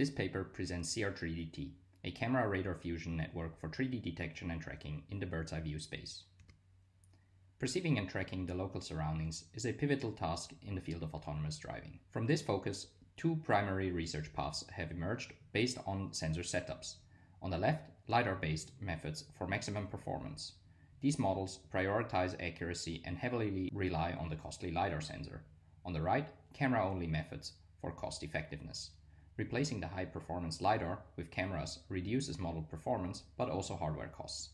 This paper presents CR3DT, a camera radar fusion network for 3D detection and tracking in the bird's eye view space. Perceiving and tracking the local surroundings is a pivotal task in the field of autonomous driving. From this focus, two primary research paths have emerged based on sensor setups. On the left, LiDAR-based methods for maximum performance. These models prioritize accuracy and heavily rely on the costly LiDAR sensor. On the right, camera-only methods for cost effectiveness. Replacing the high-performance LiDAR with cameras reduces model performance but also hardware costs.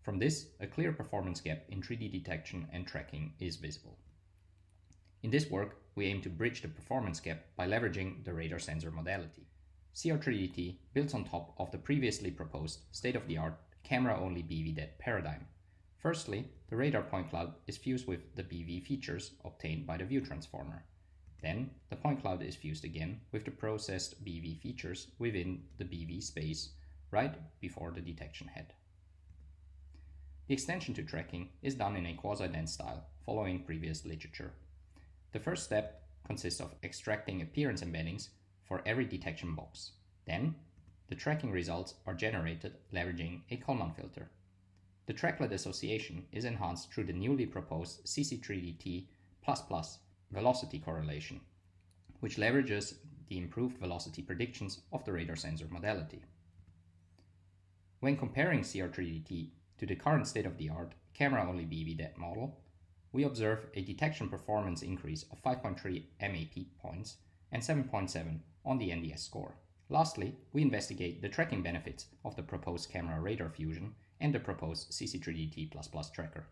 From this, a clear performance gap in 3D detection and tracking is visible. In this work, we aim to bridge the performance gap by leveraging the radar sensor modality. CR3DT builds on top of the previously proposed state-of-the-art camera-only BEVDet paradigm. Firstly, the radar point cloud is fused with the BEV features obtained by the view transformer. Then, the point cloud is fused again with the processed BEV features within the BEV space right before the detection head. The extension to tracking is done in a quasi-dense style, following previous literature. The first step consists of extracting appearance embeddings for every detection box. Then, the tracking results are generated leveraging a Kalman filter. The tracklet association is enhanced through the newly proposed CC3DT++ velocity correlation, which leverages the improved velocity predictions of the radar sensor modality. When comparing CR3DT to the current state-of-the-art camera-only BEVDet model, we observe a detection performance increase of 5.3 MAP points and 7.7 on the NDS score. Lastly, we investigate the tracking benefits of the proposed camera radar fusion and the proposed CC3DT++ tracker.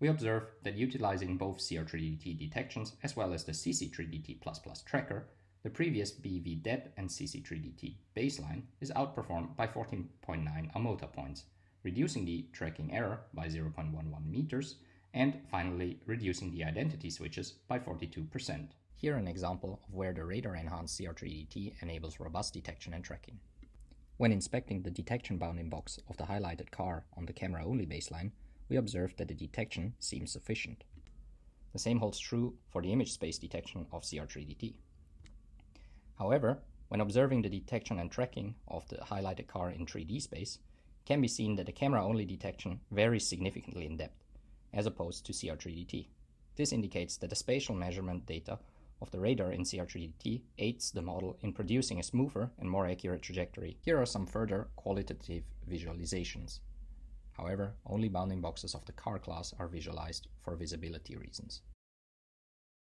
We observe that utilizing both CR3DT detections as well as the CC3DT++ tracker, the previous BEVDet and CC3DT baseline is outperformed by 14.9 AMOTA points, reducing the tracking error by 0.11 meters, and finally reducing the identity switches by 42%. Here an example of where the radar-enhanced CR3DT enables robust detection and tracking. When inspecting the detection bounding box of the highlighted car on the camera-only baseline, we observe that the detection seems sufficient. The same holds true for the image space detection of CR3DT. However, when observing the detection and tracking of the highlighted car in 3D space, can be seen that the camera-only detection varies significantly in depth, as opposed to CR3DT. This indicates that the spatial measurement data of the radar in CR3DT aids the model in producing a smoother and more accurate trajectory. Here are some further qualitative visualizations. However, only bounding boxes of the car class are visualized for visibility reasons.